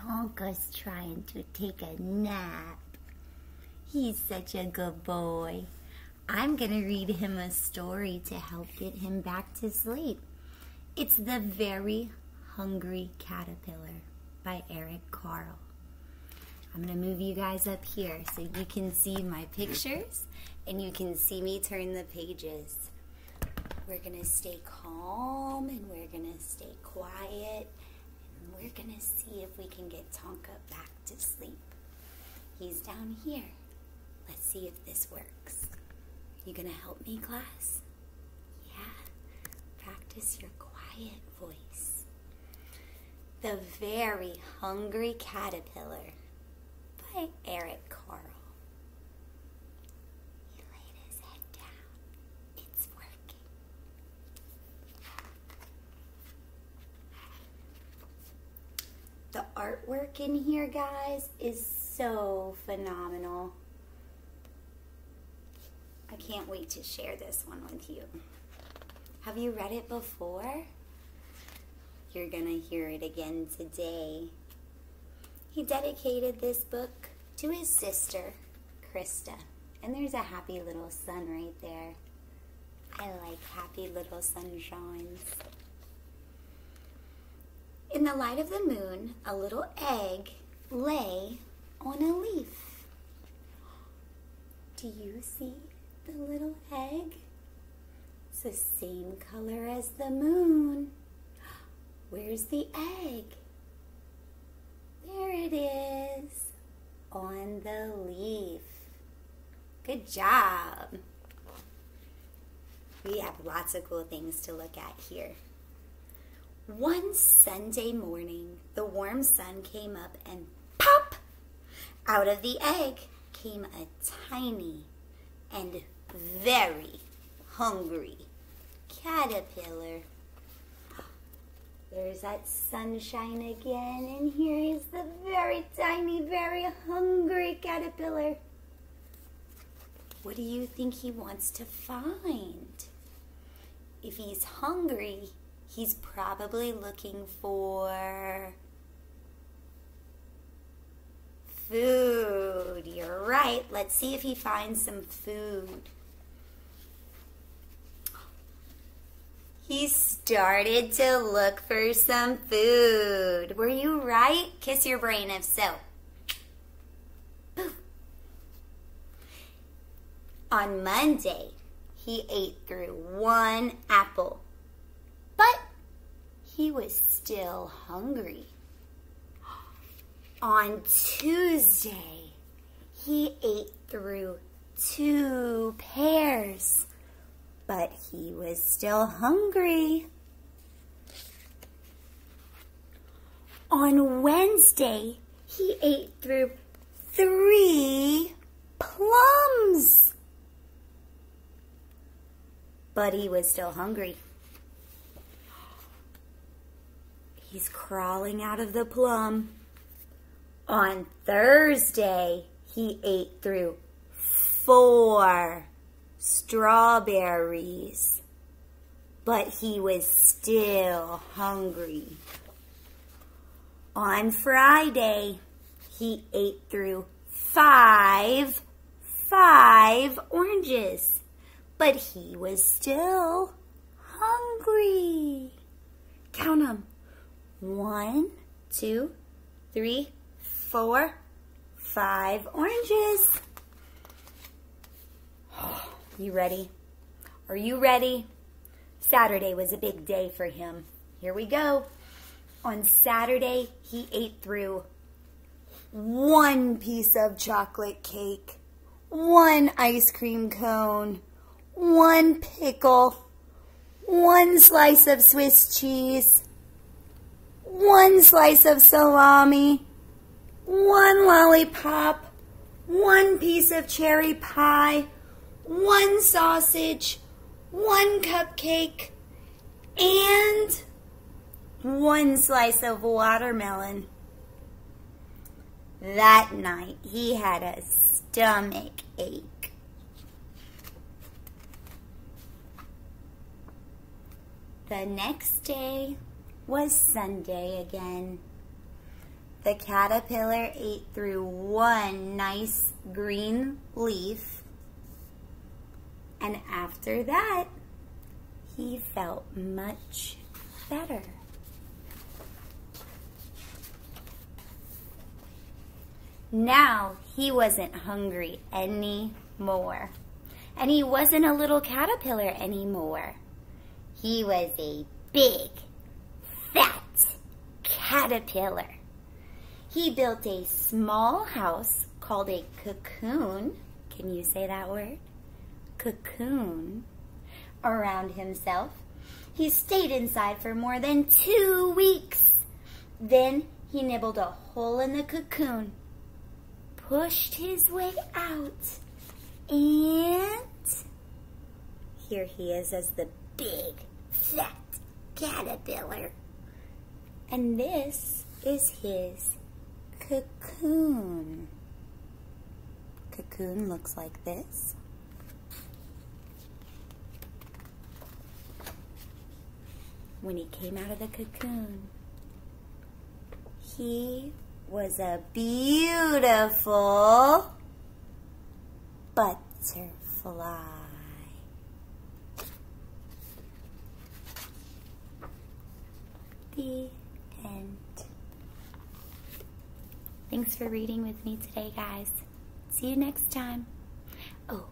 Tonka's trying to take a nap. He's such a good boy. I'm going to read him a story to help get him back to sleep. It's The Very Hungry Caterpillar by Eric Carle. I'm going to move you guys up here so you can see my pictures and you can see me turn the pages. We're going to stay calm and we're going to stay quiet we're to see if we can get Tonka back to sleep. He's down here. Let's see if this works. You to help me, class? Yeah. Practice your quiet voice. The Very Hungry Caterpillar by Eric Carle. He laid his head down. It's working. The artwork in here, guys, is so phenomenal. I can't wait to share this one with you. Have you read it before? You're going to hear it again today. He dedicated this book to his sister, Christa. And there's a happy little sun right there. I like happy little sunshines. In the light of the moon, a little egg lay on a leaf. Do you see the little egg? It's the same color as the moon. Where's the egg? There it is on the leaf. Good job. We have lots of cool things to look at here. One Sunday morning, the warm sun came up and pop! Out of the egg came a tiny and very hungry caterpillar. There's that sunshine again, and here is the very tiny, very hungry caterpillar. What do you think he wants to find? If he's hungry, he's probably looking for food. You're right. Let's see if he finds some food. He started to look for some food. Were you right? Kiss your brain if so. On Monday, he ate through one apple, he was still hungry. On Tuesday, he ate through two pears but he was still hungry. On Wednesday, he ate through three plums. But he was still hungry. He's crawling out of the plum. On Thursday, he ate through four strawberries, but he was still hungry. On Friday, he ate through five, five oranges, but he was still hungry. Count them. One, two, three, four, five oranges. You ready? Are you ready? Saturday was a big day for him. Here we go. On Saturday, he ate through one piece of chocolate cake, one ice cream cone, one pickle, one slice of Swiss cheese, one slice of salami, one lollipop, one piece of cherry pie, one sausage, one cupcake, and one slice of watermelon. That night, he had a stomach ache. The next day was Sunday again. The caterpillar ate through one nice green leaf. And after that, he felt much better. Now he wasn't hungry anymore. And he wasn't a little caterpillar anymore. He was a big, fat caterpillar. He built a small house called a cocoon. Can you say that word? Cocoon. Around himself. He stayed inside for more than two weeks. Then he nibbled a hole in the cocoon, pushed his way out, and here he is as the big, fat caterpillar. And this is his cocoon. Cocoon looks like this. When he came out of the cocoon, he was a beautiful butterfly. The Thanks for reading with me today, guys. See you next time. Oh,